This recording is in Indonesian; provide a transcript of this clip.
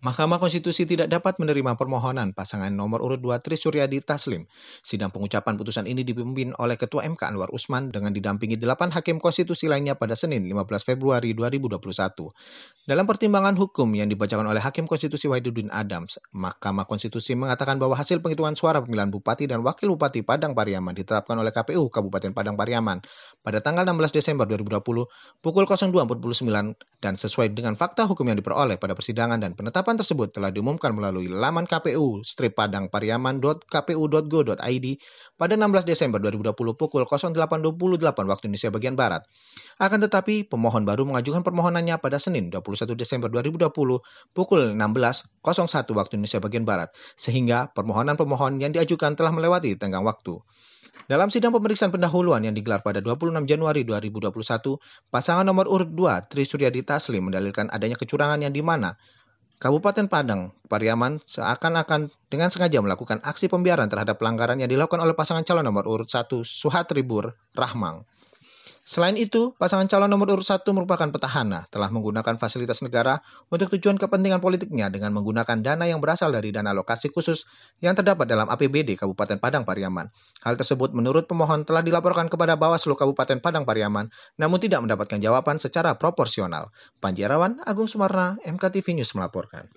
Mahkamah Konstitusi tidak dapat menerima permohonan pasangan nomor urut 2 Tri Suryadi Taslim. Sidang pengucapan putusan ini dipimpin oleh Ketua MK Anwar Usman dengan didampingi delapan hakim konstitusi lainnya pada Senin 15 Februari 2021. Dalam pertimbangan hukum yang dibacakan oleh Hakim Konstitusi Wahiduddin Adams, Mahkamah Konstitusi mengatakan bahwa hasil penghitungan suara pemilihan Bupati dan Wakil Bupati Padang Pariaman ditetapkan oleh KPU Kabupaten Padang Pariaman pada tanggal 16 Desember 2020 pukul 02.49 dan sesuai dengan fakta hukum yang diperoleh pada persidangan dan penetapan Penetapan tersebut telah diumumkan melalui laman KPU strip padang pariaman.kpu.go.id pada 16 Desember 2020 pukul 08.28 waktu Indonesia bagian Barat. Akan tetapi, pemohon baru mengajukan permohonannya pada Senin 21 Desember 2020 pukul 16.01 waktu Indonesia bagian Barat, sehingga permohonan pemohon yang diajukan telah melewati tenggang waktu. Dalam sidang pemeriksaan pendahuluan yang digelar pada 26 Januari 2021, pasangan nomor urut 2 Tri Suryadi Taslim mendalilkan adanya kecurangan yang di mana Kabupaten Padang, Pariaman seakan-akan dengan sengaja melakukan aksi pembiaran terhadap pelanggaran yang dilakukan oleh pasangan calon nomor urut 1 Suhatribur Rahmang. Selain itu, pasangan calon nomor urut 1 merupakan petahana, telah menggunakan fasilitas negara untuk tujuan kepentingan politiknya dengan menggunakan dana yang berasal dari dana alokasi khusus yang terdapat dalam APBD Kabupaten Padang Pariaman. Hal tersebut menurut pemohon telah dilaporkan kepada Bawaslu Kabupaten Padang Pariaman, namun tidak mendapatkan jawaban secara proporsional. Panjarawan Agung Sumarna, MKTV News melaporkan.